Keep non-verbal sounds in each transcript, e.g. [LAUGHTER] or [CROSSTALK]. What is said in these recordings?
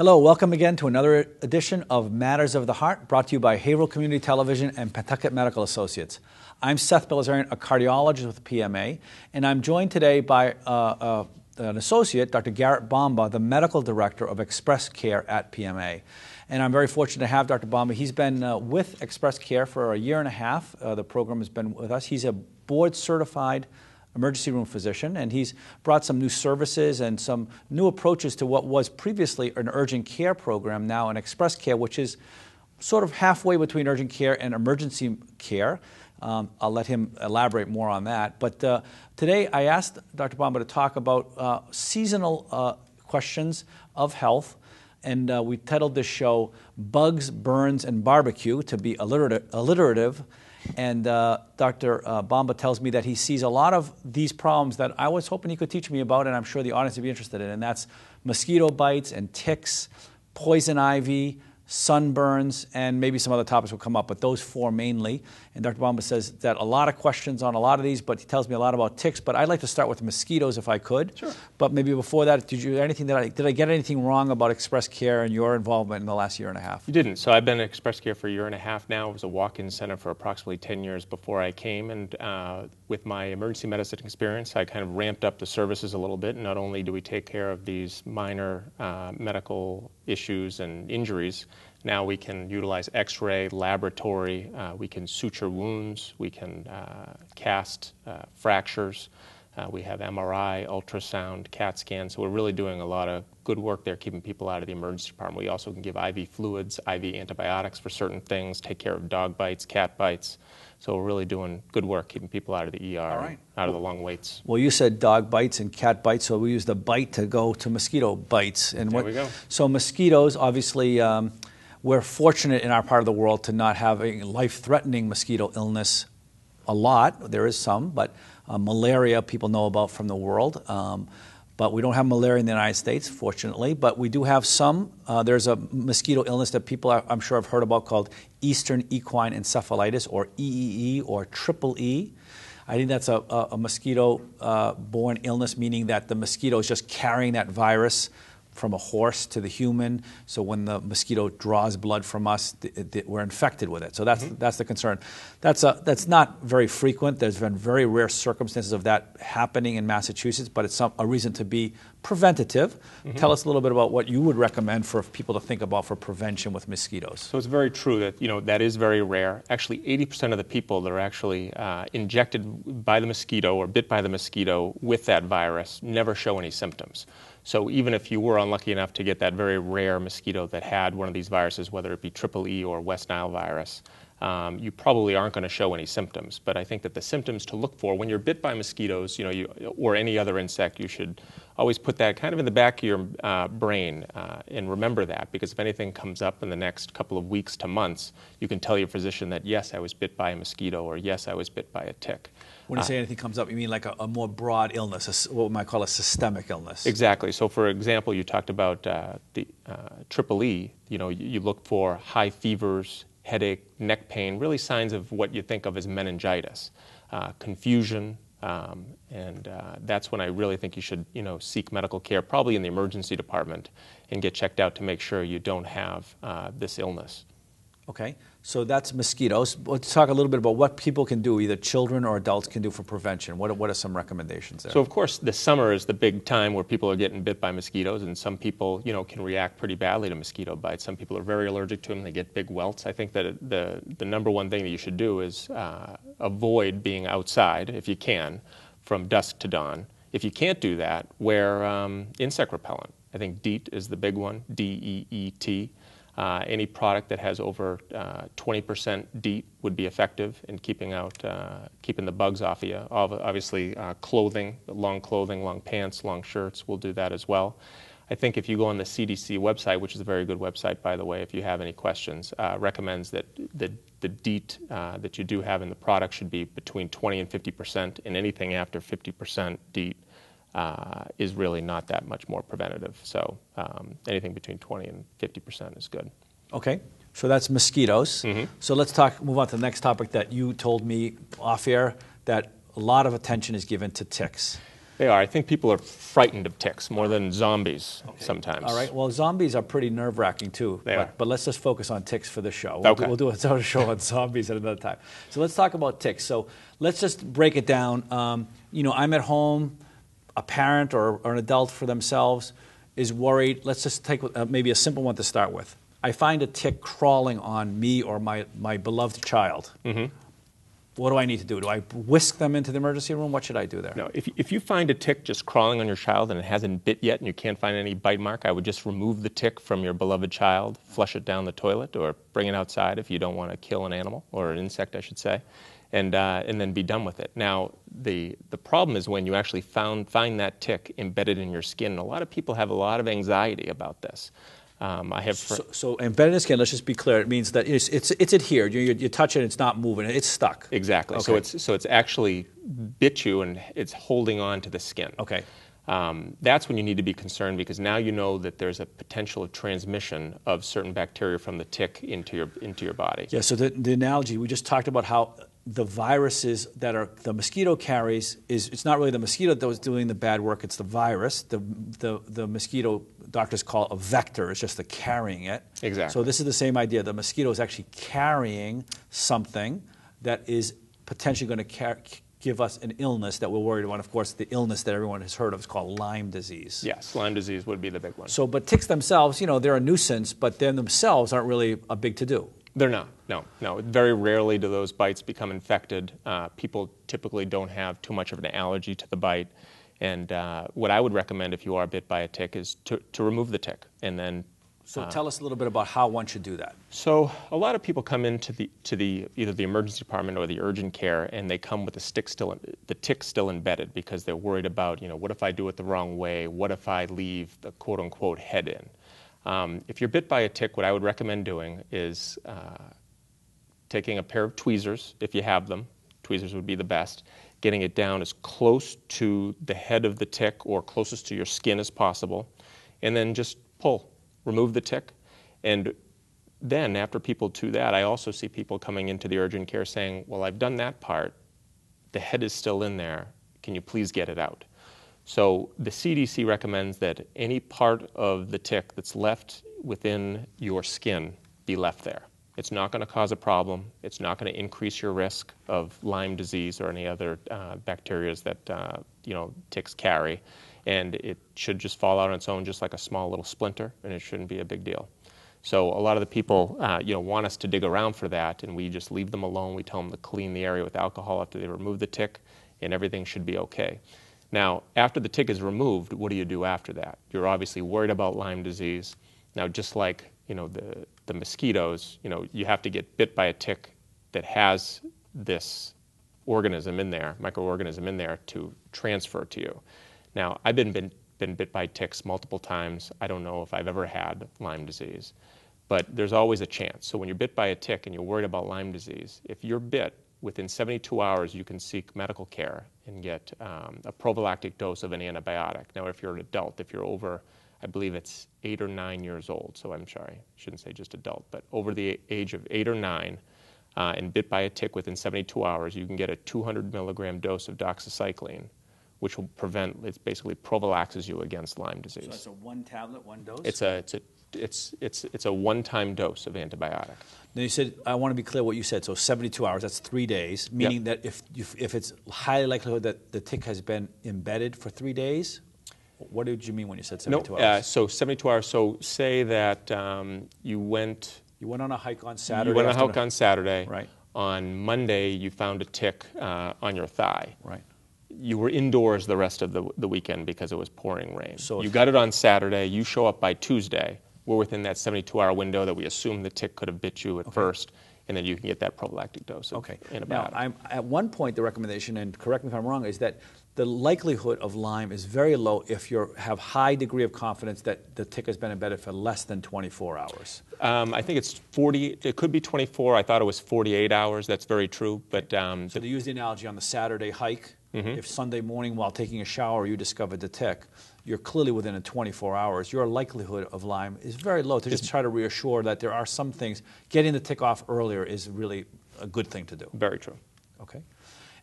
Hello, welcome again to another edition of Matters of the Heart, brought to you by Haverhill Community Television and Pentucket Medical Associates. I'm Seth Bilazarian, a cardiologist with PMA, and I'm joined today by uh, uh, an associate, Dr. Garrett Bomba, the medical director of Express Care at PMA. And I'm very fortunate to have Dr. Bomba. He's been uh, with Express Care for a year and a half. Uh, the program has been with us. He's a board certified emergency room physician, and he's brought some new services and some new approaches to what was previously an urgent care program, now an express care, which is sort of halfway between urgent care and emergency care. Um, I'll let him elaborate more on that. But uh, today I asked Dr. Bomba to talk about uh, seasonal uh, questions of health. And uh, we titled this show Bugs, Burns, and Barbecue to be alliterative and uh, Dr. Uh, Bomba tells me that he sees a lot of these problems that I was hoping he could teach me about, and I'm sure the audience would be interested in. And that's mosquito bites and ticks, poison ivy, sunburns, and maybe some other topics will come up, but those four mainly. And Dr. Bomba says that a lot of questions on a lot of these, but he tells me a lot about ticks. But I'd like to start with mosquitoes if I could. Sure. But maybe before that, did you anything that I did I get anything wrong about Express Care and your involvement in the last year and a half? You didn't. So I've been at Express Care for a year and a half now. It was a walk-in center for approximately 10 years before I came, and uh, with my emergency medicine experience, I kind of ramped up the services a little bit. Not only do we take care of these minor uh, medical issues and injuries now we can utilize x ray, laboratory, uh, we can suture wounds, we can uh, cast uh, fractures, uh, we have MRI, ultrasound, CAT scan. So we're really doing a lot of good work there, keeping people out of the emergency department. We also can give IV fluids, IV antibiotics for certain things, take care of dog bites, cat bites. So we're really doing good work keeping people out of the ER, right. out of the long waits. Well, you said dog bites and cat bites, so we use the bite to go to mosquito bites. And there what, we go. So mosquitoes, obviously. Um, we're fortunate in our part of the world to not have a life threatening mosquito illness a lot. There is some, but uh, malaria people know about from the world. Um, but we don't have malaria in the United States, fortunately. But we do have some. Uh, there's a mosquito illness that people, are, I'm sure, have heard about called Eastern Equine Encephalitis, or EEE, or Triple E. I think that's a, a, a mosquito uh, borne illness, meaning that the mosquito is just carrying that virus from a horse to the human. So when the mosquito draws blood from us, th- th- we're infected with it. So that's mm-hmm. that's the concern. That's a, that's not very frequent. There's been very rare circumstances of that happening in Massachusetts, but it's some, a reason to be preventative. Mm-hmm. Tell us a little bit about what you would recommend for people to think about for prevention with mosquitoes. So it's very true that you know that is very rare. Actually, 80% of the people that are actually uh, injected by the mosquito or bit by the mosquito with that virus never show any symptoms. So even if you were unlucky enough to get that very rare mosquito that had one of these viruses, whether it be triple E or West Nile virus, um, you probably aren't going to show any symptoms. But I think that the symptoms to look for when you're bit by mosquitoes, you know, you, or any other insect, you should always put that kind of in the back of your uh, brain uh, and remember that because if anything comes up in the next couple of weeks to months, you can tell your physician that yes, I was bit by a mosquito or yes, I was bit by a tick. When you uh, say anything comes up, you mean like a, a, more broad illness, a, what we might call a systemic illness. Exactly. So, for example, you talked about uh, the uh, triple E. You know, you, you look for high fevers, headache, neck pain, really signs of what you think of as meningitis, uh, confusion, um, and uh, that's when I really think you should, you know, seek medical care, probably in the emergency department, and get checked out to make sure you don't have uh, this illness. Okay, so that's mosquitoes. Let's talk a little bit about what people can do, either children or adults can do for prevention. What, what are some recommendations there? So, of course, the summer is the big time where people are getting bit by mosquitoes, and some people, you know, can react pretty badly to mosquito bites. Some people are very allergic to them; they get big welts. I think that the the number one thing that you should do is uh, avoid being outside if you can, from dusk to dawn. If you can't do that, wear um, insect repellent. I think DEET is the big one, D E E T. Uh, any product that has over uh, 20% DEET would be effective in keeping out, uh, keeping the bugs off of you. Obviously, uh, clothing, long clothing, long pants, long shirts will do that as well. I think if you go on the CDC website, which is a very good website, by the way, if you have any questions, uh, recommends that the, the DEET uh, that you do have in the product should be between 20 and 50%, and anything after 50% DEET uh, is really not that much more preventative. So um, anything between 20 and 50 percent is good. Okay, so that's mosquitoes. Mm-hmm. So let's talk. Move on to the next topic that you told me off air that a lot of attention is given to ticks. They are. I think people are frightened of ticks more than zombies sometimes. All right. Well, zombies are pretty nerve wracking too. They but, are. but let's just focus on ticks for the show. We'll, Okay. do, we'll do a [LAUGHS] show on zombies at another time. So let's talk about ticks. So let's just break it down. Um, you know, I'm at home. A parent or, or an adult for themselves is worried. Let's just take uh, maybe a simple one to start with. I find a tick crawling on me or my, my beloved child. Mm-hmm. What do I need to do? Do I whisk them into the emergency room? What should I do there? No, if, if you find a tick just crawling on your child and it hasn't bit yet and you can't find any bite mark, I would just remove the tick from your beloved child, flush it down the toilet, or bring it outside if you don't want to kill an animal, or an insect, I should say, and, uh, and then be done with it. Now, the, the problem is when you actually found, find that tick embedded in your skin. And a lot of people have a lot of anxiety about this. Um, I have fr- So, so embedded in the skin, let's just be clear, it means that it's, it's, it's adhered. You, you, you touch it, it's not moving, it's stuck. Exactly. So it's so it's actually bit you and it's holding on to the skin. Okay. Um, that's when you need to be concerned because now you know that there's a potential of transmission of certain bacteria from the tick into your into your body. Yeah, so the, the analogy, we just talked about how the viruses that are the mosquito carries is it's not really the mosquito that was doing the bad work, it's the virus. The, the, the mosquito doctors call a vector, it's just the carrying it. Exactly. So this is the same idea. The mosquito is actually carrying something that is potentially going to car- give us an illness that we're worried about. Of course, the illness that everyone has heard of is called Lyme disease. Yes, Lyme disease would be the big one. So, but ticks themselves, you know, they're a nuisance, but then themselves aren't really a big to do. They're not. No, no. Very rarely do those bites become infected. Uh, people typically don't have too much of an allergy to the bite. And uh, what I would recommend if you are bit by a tick is to, to remove the tick and then So tell us a little bit about how one should do that. So a lot of people come into the to the either the emergency department or the urgent care, and they come with the stick still the tick still embedded because they're worried about you know what if I do it the wrong way? What if I leave the quote unquote head in? Um, if you're bit by a tick, what I would recommend doing is uh, taking a pair of tweezers if you have them. Tweezers would be the best. Getting it down as close to the head of the tick or closest to your skin as possible, and then just pull, remove the tick, and then after people do that, I also see people coming into the urgent care saying, "Well, I've done that part. The head is still in there. Can you please get it out?" So the CDC recommends that any part of the tick that's left within your skin be left there. It's not going to cause a problem. It's not going to increase your risk of Lyme disease or any other uh, bacteria that uh, you know ticks carry, and it should just fall out on its own, just like a small little splinter, and it shouldn't be a big deal. So a lot of the people, uh, you know, want us to dig around for that, and we just leave them alone. We tell them to clean the area with alcohol after they remove the tick, and everything should be okay. Now, after the tick is removed, what do you do after that? You're obviously worried about Lyme disease. Now, just like you know the the mosquitoes, you know, you have to get bit by a tick that has this organism in there, microorganism in there, to transfer to you. Now, I've been, been been bit by ticks multiple times. I don't know if I've ever had Lyme disease, but there's always a chance. So when you're bit by a tick and you're worried about Lyme disease, if you're bit, within 72 hours you can seek medical care and get um, a prophylactic dose of an antibiotic. Now, if you're an adult, if you're over, I believe it's eight or nine years old, so I'm sorry, I shouldn't say just adult, but over the age of eight or nine, uh, and bit by a tick within 72 hours, you can get a 200 milligram dose of doxycycline, which will prevent, it basically prophylaxes you against Lyme disease. So it's a one tablet, one dose? It's a, it's a, it's, it's, it's a one-time dose of antibiotic. Then you said, I want to be clear what you said. So 72 hours, that's three days, meaning that if, if, if it's highly likelihood that the tick has been embedded for three days, what did you mean when you said No, 72 uh, hours? so 72 hours. So say that um, you went, you went on a hike on Saturday. you went on a hike on Saturday. Right. On Monday, you found a tick uh, on your thigh. Right. You were indoors the rest of the, the weekend because it was pouring rain. So you got it on Saturday. You show up by Tuesday. We're within that 72-hour window that we assume the tick could have bit you at first, and then you can get that prophylactic dose Okay. Now, I'm, at one point, the recommendation, and correct me if I'm wrong, is that the likelihood of Lyme is very low if you have high degree of confidence that the tick has been embedded for less than 24 hours. Um, I think it's 40. It could be 24. I thought it was 48 hours. That's very true. But um, So to use the analogy on the Saturday hike, if Sunday morning while taking a shower you discovered the tick, you're clearly within a 24 hours. Your likelihood of Lyme is very low. To just try to reassure that there are some things, getting the tick off earlier is really a good thing to do. very true. Okay.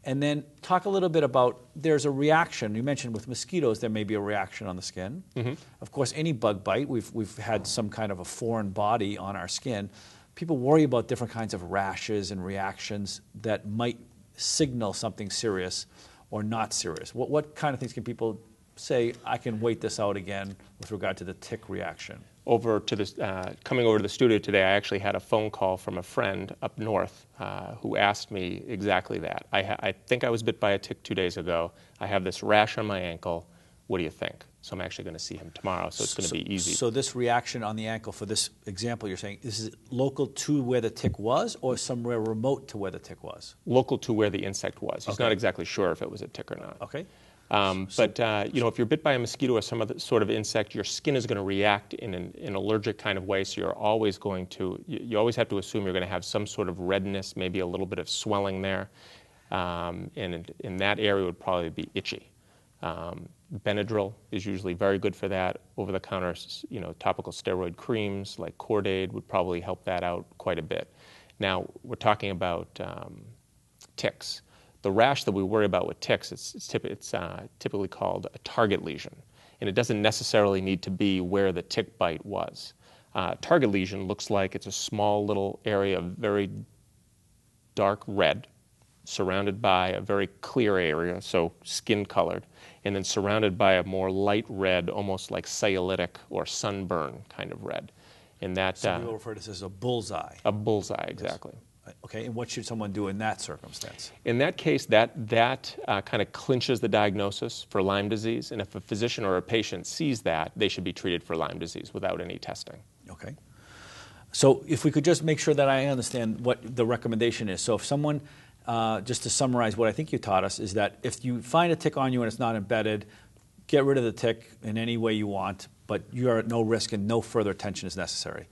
And then talk a little bit about there's a reaction. You mentioned with mosquitoes there may be a reaction on the skin. Mm-hmm. Of course, any bug bite, we've, we've had some kind of a foreign body on our skin. People worry about different kinds of rashes and reactions that might signal something serious or not serious. What, what kind of things can people say, I can wait this out again with regard to the tick reaction? over to the uh, coming over to the studio today, I actually had a phone call from a friend up north uh, who asked me exactly that. I, ha- I, think I was bit by a tick two days ago. I have this rash on my ankle. What do you think? So I'm actually going to see him tomorrow, so it's going to so, be easy. So this reaction on the ankle for this example you're saying, is it local to where the tick was or somewhere remote to where the tick was? Local to where the insect was. He's Okay. not exactly sure if it was a tick or not. Okay. Um, but uh, you know, if you're bit by a mosquito or some other sort of insect, your skin is going to react in an, an allergic kind of way. So you're always going to you, you always have to assume you're going to have some sort of redness, maybe a little bit of swelling there, um, and in, in that area would probably be itchy. Um, Benadryl is usually very good for that. Over-the-counter, you know, topical steroid creams like Cortaid would probably help that out quite a bit. Now we're talking about um, ticks. The rash that we worry about with ticks, it's, it's, typ- it's uh, typically called a target lesion. And it doesn't necessarily need to be where the tick bite was. Uh, target lesion looks like it's a small little area of very dark red, surrounded by a very clear area, so skin colored, and then surrounded by a more light red, almost like cellulitic or sunburn kind of red. And that, Some uh, people refer to this as a bullseye. a bullseye, exactly. Okay, and what should someone do in that circumstance? In that case, that, that uh, kind of clinches the diagnosis for Lyme disease. And if a physician or a patient sees that, they should be treated for Lyme disease without any testing. Okay. So if we could just make sure that I understand what the recommendation is. So if someone, uh, just to summarize what I think you taught us, is that if you find a tick on you and it's not embedded, get rid of the tick in any way you want, but you are at no risk and no further attention is necessary.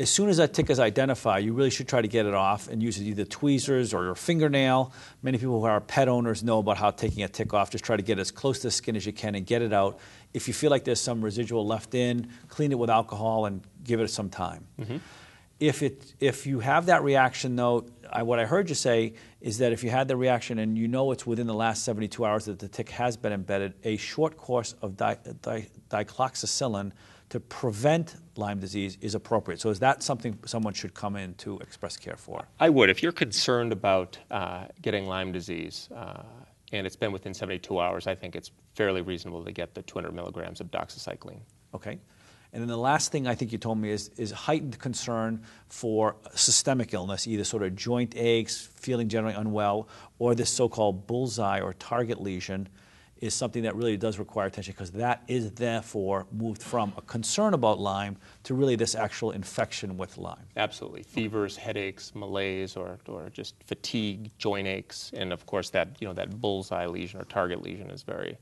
As soon as that tick is identified, you really should try to get it off and use either tweezers or your fingernail. Many people who are pet owners know about how taking a tick off. Just try to get as close to the skin as you can and get it out. If you feel like there's some residual left in, clean it with alcohol and give it some time. Mm-hmm. If, it, if you have that reaction, though, I, what I heard you say is that if you had the reaction and you know it's within the last 72 hours that the tick has been embedded, a short course of di, di, dicloxacillin to prevent Lyme disease is appropriate. So is that something someone should come in to express care for? I would. If you're concerned about uh, getting Lyme disease uh, and it's been within 72 hours, I think it's fairly reasonable to get the 200 milligrams of doxycycline. Okay. And then the last thing I think you told me is, is heightened concern for systemic illness, either sort of joint aches, feeling generally unwell, or this so called bullseye or target lesion is something that really does require attention because that is therefore moved from a concern about Lyme to really this actual infection with Lyme. Absolutely. Fevers, headaches, malaise, or, or just fatigue, joint aches, and of course that, you know, that bullseye lesion or target lesion is very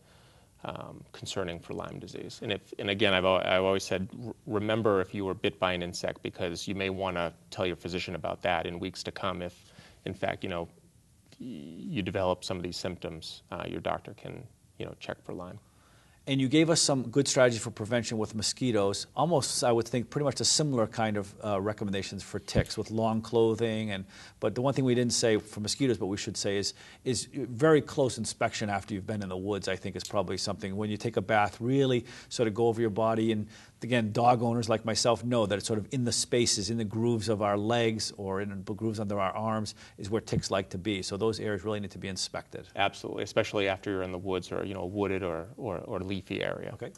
um, concerning for Lyme disease. And, if, and again, I've, I've always said, remember if you were bit by an insect because you may want to tell your physician about that in weeks to come if, in fact, you know, you develop some of these symptoms, uh, your doctor can, you know, check for Lyme. And you gave us some good strategies for prevention with mosquitoes. Almost, I would think, pretty much a similar kind of uh, recommendations for ticks with long clothing. And but the one thing we didn't say for mosquitoes, but we should say is is very close inspection after you've been in the woods. I think is probably something when you take a bath, really sort of go over your body. And again, dog owners like myself know that it's sort of in the spaces, in the grooves of our legs or in the grooves under our arms is where ticks like to be. So those areas really need to be inspected. Absolutely, especially after you're in the woods or, you know, wooded or, or, or leafy area. Okay.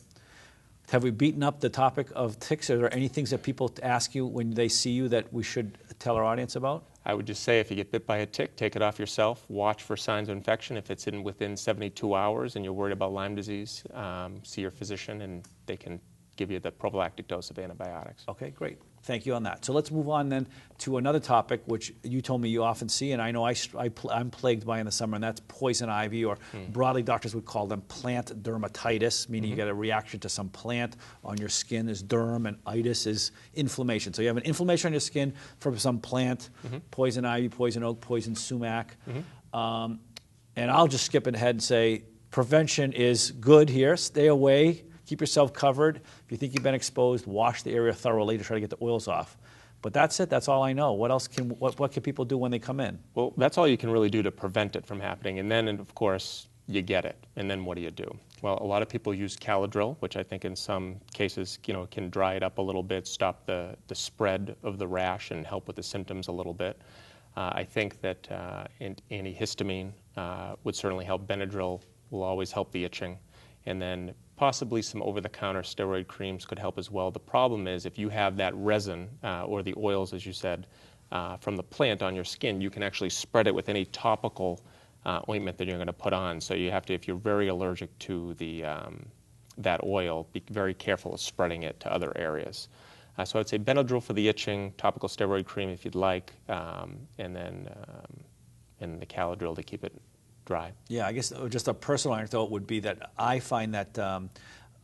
Have we beaten up the topic of ticks? Are there any things that people ask you when they see you that we should tell our audience about? I would just say if you get bit by a tick, take it off yourself. Watch for signs of infection. If it's in within 72 hours and you're worried about Lyme disease, um, see your physician and they can give you the prophylactic dose of antibiotics. Okay, great. Thank you on that. So let's move on then to another topic, which you told me you often see, and I know I, I, am plagued by in the summer, and that's poison ivy, or hmm. broadly doctors would call them plant dermatitis, meaning you mm-hmm. get a reaction to some plant on your skin is derm, and itis is inflammation. So you have an inflammation on your skin from some plant, mm-hmm. poison ivy, poison oak, poison sumac. Mm-hmm. Um, and I'll just skip ahead and say prevention is good here. Stay away. Keep yourself covered. If you think you've been exposed, wash the area thoroughly to try to get the oils off. But that's it. That's all I know. What else can what, what can people do when they come in? Well, that's all you can really do to prevent it from happening. And then, of course, you get it. And then what do you do? Well, a lot of people use Caladryl, which I think in some cases, you know, can dry it up a little bit, stop the, the spread of the rash, and help with the symptoms a little bit. Uh, I think that uh, antihistamine uh, would certainly help. Benadryl will always help the itching. And then possibly some over-the-counter steroid creams could help as well. The problem is if you have that resin uh, or the oils, as you said, uh, from the plant on your skin, you can actually spread it with any topical uh, ointment that you're going to put on. So you have to, if you're very allergic to the, um, that oil, be very careful of spreading it to other areas. Uh, so I'd say Benadryl for the itching, topical steroid cream if you'd like, um, and then um, and the Caladryl to keep it dry. Yeah, I guess uh, just a personal anecdote would be that I find that um,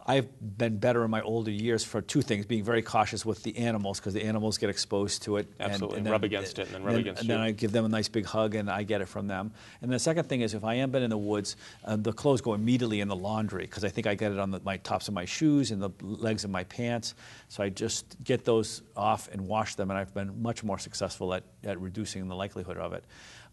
I've been better in my older years for two things: being very cautious with the animals because the animals get exposed to it. Absolutely, and, and then, rub against it, and then rub then, against and you. then I give them a nice big hug, and I get it from them. And the second thing is, if I am been in the woods, uh, the clothes go immediately in the laundry because I think I get it on the, my tops of my shoes and the legs of my pants. So I just get those off and wash them, and I've been much more successful at, at reducing the likelihood of it.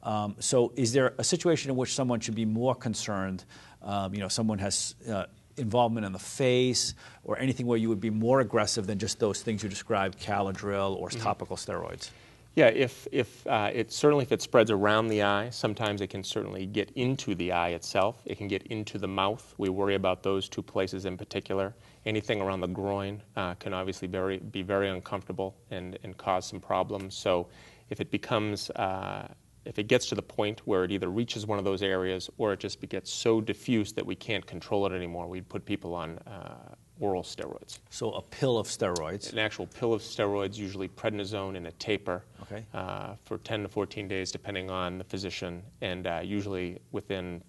Um, so, is there a situation in which someone should be more concerned? Um, you know, someone has uh, involvement in the face or anything where you would be more aggressive than just those things you described, Caladryl or mm-hmm. topical steroids? Yeah, if, if uh, it certainly if it spreads around the eye, sometimes it can certainly get into the eye itself. It can get into the mouth. We worry about those two places in particular. Anything around the groin uh, can obviously very, be very uncomfortable and, and cause some problems. So if it becomes uh, if it gets to the point where it either reaches one of those areas or it just gets so diffuse that we can't control it anymore, we'd put people on uh, oral steroids. So a pill of steroids? An actual pill of steroids, usually prednisone in a taper, okay. uh, for 10 to 14 days, depending on the physician, and uh, usually within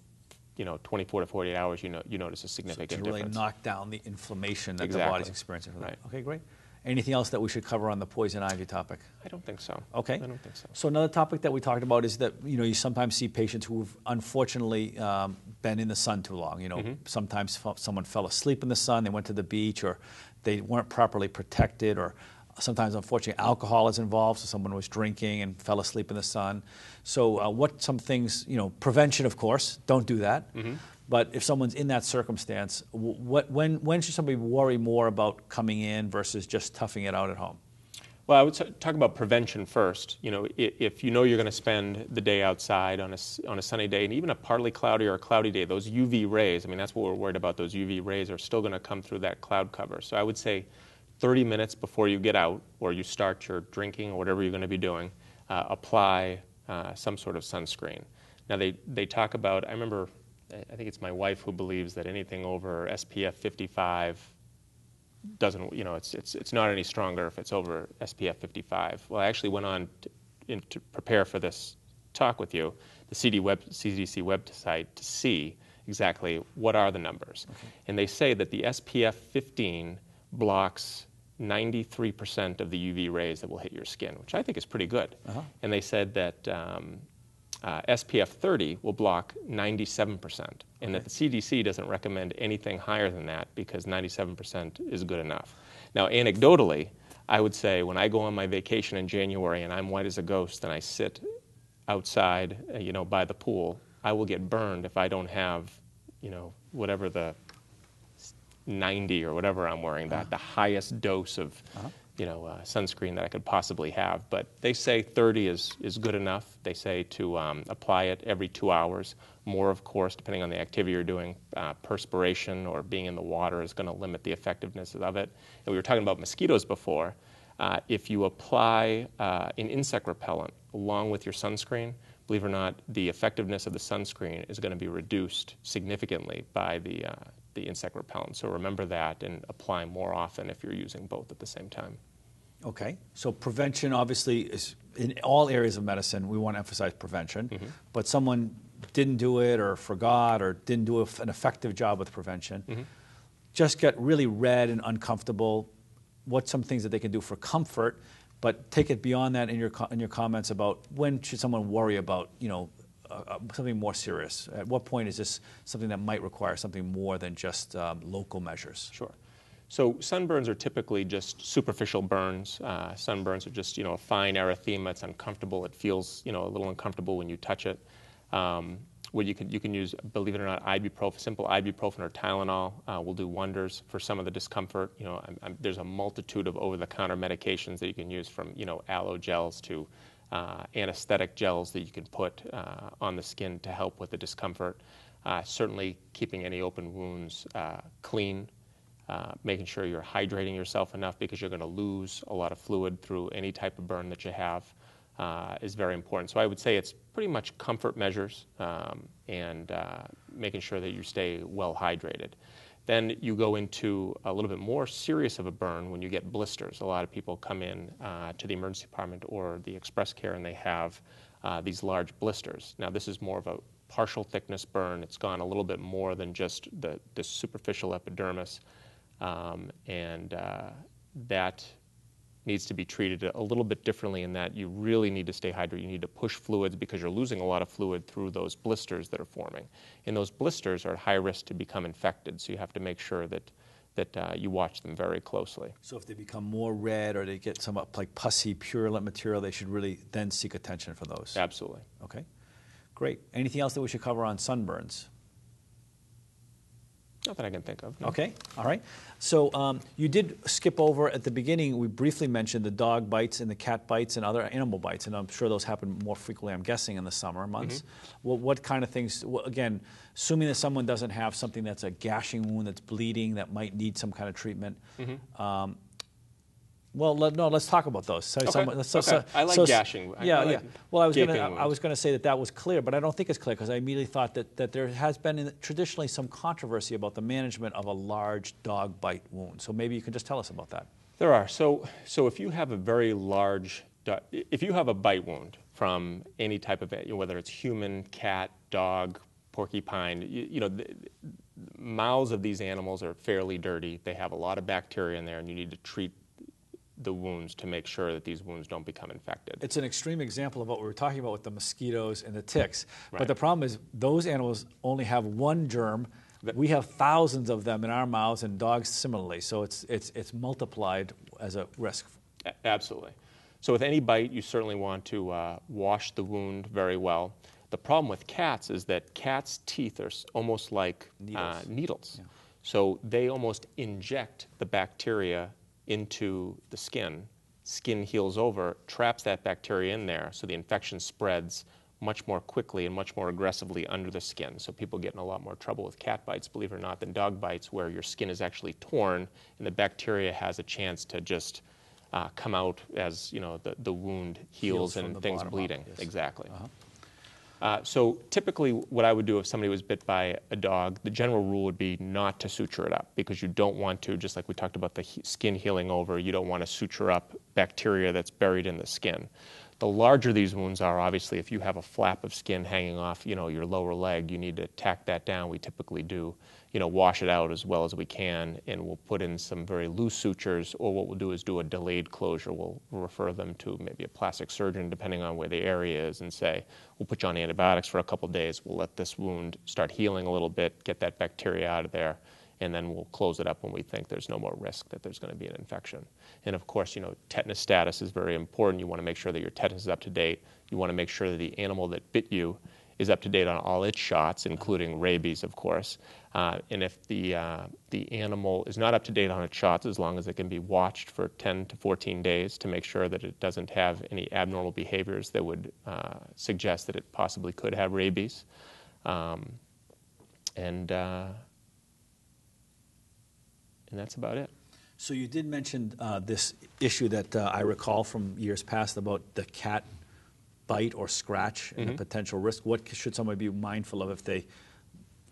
you know 24 to 48 hours, you know you notice a significant so to really difference. knock down the inflammation that exactly. the body's experiencing. Right. Okay, great. Anything else that we should cover on the poison ivy topic? I don't think so. Okay. I don't think so. So another topic that we talked about is that you know you sometimes see patients who've unfortunately um, been in the sun too long. You know, mm-hmm. sometimes f- someone fell asleep in the sun, they went to the beach, or they weren't properly protected, or sometimes unfortunately alcohol is involved. So someone was drinking and fell asleep in the sun. So uh, what some things you know prevention of course don't do that. Mm-hmm. But if someone's in that circumstance, what, when, when should somebody worry more about coming in versus just toughing it out at home? Well, I would talk about prevention first. You know, if you know you're going to spend the day outside on a, on a sunny day, and even a partly cloudy or a cloudy day, those UV rays, I mean, that's what we're worried about, those UV rays are still going to come through that cloud cover. So I would say 30 minutes before you get out or you start your drinking or whatever you're going to be doing, uh, apply uh, some sort of sunscreen. Now, they, they talk about, I remember I think it's my wife who believes that anything over SPF 55 doesn't, you know, it's, it's, it's not any stronger if it's over SPF 55. Well, I actually went on to, in, to prepare for this talk with you, the CD web, CDC website, to see exactly what are the numbers. Okay. And they say that the SPF 15 blocks 93% of the UV rays that will hit your skin, which I think is pretty good. Uh-huh. And they said that um, uh, SPF 30 will block 97%, and okay. that the CDC doesn't recommend anything higher than that because 97% is good enough. Now, anecdotally, I would say when I go on my vacation in January and I'm white as a ghost and I sit outside, uh, you know, by the pool, I will get burned if I don't have, you know, whatever the 90 or whatever I'm wearing, that uh-huh. the highest dose of uh-huh you know, uh, sunscreen that I could possibly have. But they say 30 is, is good enough. They say to um, apply it every two hours. More, of course, depending on the activity you're doing, uh, perspiration or being in the water is going to limit the effectiveness of it. And we were talking about mosquitoes before. Uh, if you apply uh, an insect repellent along with your sunscreen, believe it or not, the effectiveness of the sunscreen is going to be reduced significantly by the, uh, the insect repellent. So remember that and apply more often if you're using both at the same time. Okay, so prevention obviously is in all areas of medicine. We want to emphasize prevention, mm-hmm. but someone didn't do it or forgot or didn't do an effective job with prevention. Mm-hmm. Just get really red and uncomfortable. What's some things that they can do for comfort? But take it beyond that in your in your comments about when should someone worry about you know uh, uh, something more serious? At what point is this something that might require something more than just um, local measures? Sure. So sunburns are typically just superficial burns. Uh, sunburns are just you know a fine erythema. It's uncomfortable. It feels you know a little uncomfortable when you touch it. Um, where you can you can use, believe it or not, ibuprofen, simple ibuprofen or Tylenol uh, will do wonders for some of the discomfort. You know, I'm, I'm, there's a multitude of over-the-counter medications that you can use, from you know aloe gels to uh, anesthetic gels that you can put uh, on the skin to help with the discomfort. Uh, certainly, keeping any open wounds uh, clean. Uh, making sure you're hydrating yourself enough because you're going to lose a lot of fluid through any type of burn that you have uh, is very important. So I would say it's pretty much comfort measures um, and making sure that you stay well hydrated. Then you go into a little bit more serious of a burn when you get blisters. A lot of people come in uh, to the emergency department or the express care and they have uh, these large blisters. Now, this is more of a partial thickness burn. It's gone a little bit more than just the, the superficial epidermis. Um, and uh, that needs to be treated a little bit differently in that you really need to stay hydrated. You need to push fluids because you're losing a lot of fluid through those blisters that are forming. And those blisters are at high risk to become infected, so you have to make sure that that uh, you watch them very closely. So if they become more red or they get some like pussy, purulent material, they should really then seek attention for those. Absolutely. Okay, great. Anything else that we should cover on sunburns? Not that I can think of. No. Okay, all right. So um, you did skip over at the beginning, we briefly mentioned the dog bites and the cat bites and other animal bites, and I'm sure those happen more frequently, I'm guessing, in the summer months. Mm-hmm. Well, what kind of things, well, again, assuming that someone doesn't have something that's a gashing wound that's bleeding that might need some kind of treatment, mm-hmm. um, well, let, no. Let's talk about those. So, okay. Some, so, okay. I like gashing. Yeah, like yeah. Well, I was going to I was going to say that that was clear, but I don't think it's clear because I immediately thought that, that there has been in, traditionally some controversy about the management of a large dog bite wound. So maybe you can just tell us about that. There are. So so if you have a very large if you have a bite wound from any type of whether it's human, cat, dog, porcupine, you, you know. The, mouths of these animals are fairly dirty. They have a lot of bacteria in there, and you need to treat the wounds to make sure that these wounds don't become infected. It's an extreme example of what we were talking about with the mosquitoes and the ticks. Right. But the problem is those animals only have one germ. We have thousands of them in our mouths and dogs similarly. So it's, it's, it's multiplied as a risk. Absolutely. So with any bite, you certainly want to uh, wash the wound very well. The problem with cats is that cats' teeth are almost like needles. Uh, needles. Yeah. So they almost inject the bacteria into the skin, skin heals over, traps that bacteria in there, so the infection spreads much more quickly and much more aggressively under the skin. So people get in a lot more trouble with cat bites, believe it or not, than dog bites, where your skin is actually torn and the bacteria has a chance to just uh, come out as you know the, the wound heals, heals and things bleeding. Up, yes. Exactly. Uh-huh. Uh, so typically, what I would do if somebody was bit by a dog, the general rule would be not to suture it up because you don't want to, just like we talked about the he- skin healing over, you don't want to suture up bacteria that's buried in the skin. The larger these wounds are, obviously, if you have a flap of skin hanging off, you know, your lower leg, you need to tack that down. We typically do you know, wash it out as well as we can, and we'll put in some very loose sutures, or what we'll do is do a delayed closure. We'll refer them to maybe a plastic surgeon, depending on where the area is, and say, we'll put you on antibiotics for a couple days. We'll let this wound start healing a little bit, get that bacteria out of there, and then we'll close it up when we think there's no more risk that there's going to be an infection. And of course, you know, tetanus status is very important. You want to make sure that your tetanus is up to date. You want to make sure that the animal that bit you is up to date on all its shots, including rabies, of course. Uh, and if the, uh, the animal is not up to date on its shots, as long as it can be watched for 10 to 14 days to make sure that it doesn't have any abnormal behaviors that would uh, suggest that it possibly could have rabies. Um, and, uh, and that's about it. So you did mention uh, this issue that uh, I recall from years past about the cat bite or scratch and mm-hmm. the potential risk? What should somebody be mindful of if they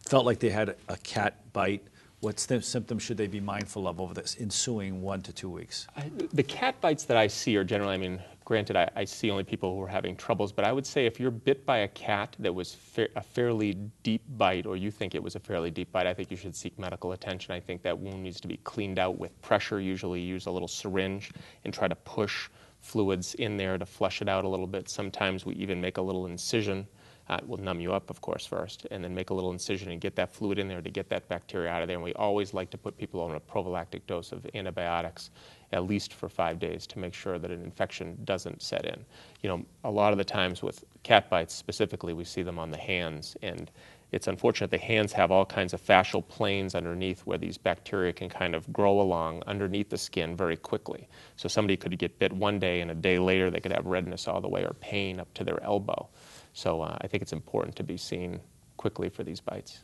felt like they had a cat bite? What symptoms should they be mindful of over this ensuing one to two weeks? I, the cat bites that I see are generally, I mean, granted, I, I, see only people who are having troubles, but I would say if you're bit by a cat that was fa- a fairly deep bite, or you think it was a fairly deep bite, I think you should seek medical attention. I think that wound needs to be cleaned out with pressure. Usually, use a little syringe and try to push fluids in there to flush it out a little bit. Sometimes we even make a little incision Uh, will numb you up, of course, first, and then make a little incision and get that fluid in there to get that bacteria out of there. And we always like to put people on a prophylactic dose of antibiotics at least for five days to make sure that an infection doesn't set in. You know, a lot of the times with cat bites specifically, we see them on the hands, and it's unfortunate the hands have all kinds of fascial planes underneath where these bacteria can kind of grow along underneath the skin very quickly. So somebody could get bit one day, and a day later they could have redness all the way or pain up to their elbow. So uh, I think it's important to be seen quickly for these bites.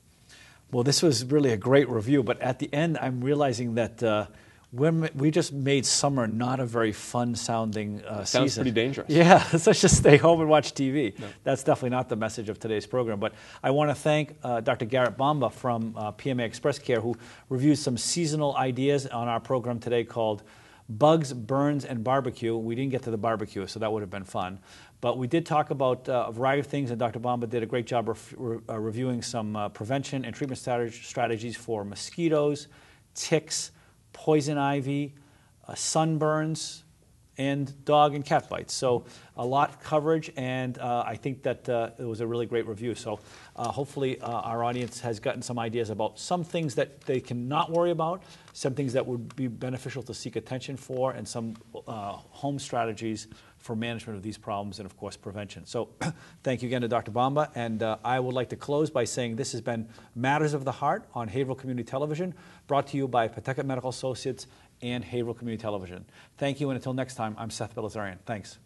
Well, this was really a great review, but at the end, I'm realizing that. Uh, we just made summer not a very fun sounding uh, Sounds season. pretty dangerous. Yeah, [LAUGHS] let's just stay home and watch TV. No. That's definitely not the message of today's program. But I want to thank uh, Dr. Garrett Bomba from uh, PMA Express Care, who reviewed some seasonal ideas on our program today called Bugs, Burns, and Barbecue. We didn't get to the barbecue, so that would have been fun. But we did talk about uh, a variety of things, and Dr. Bomba did a great job re- uh, reviewing some uh, prevention and treatment strategies for mosquitoes, ticks poison ivy, uh, sunburns, and dog and cat bites. So a lot of coverage, and uh, I think that uh, it was a really great review. So uh, hopefully uh, our audience has gotten some ideas about some things that they cannot worry about, some things that would be beneficial to seek attention for, and some uh, home strategies for management of these problems and, of course, prevention. So [CLEARS THROAT] thank you again to Dr. Bomba. And uh, I would like to close by saying this has been Matters of the Heart on Haverhill Community Television, brought to you by Pentucket Medical Associates and Haverhill Community Television. Thank you, and until next time, I'm Seth Bilazarian. Thanks.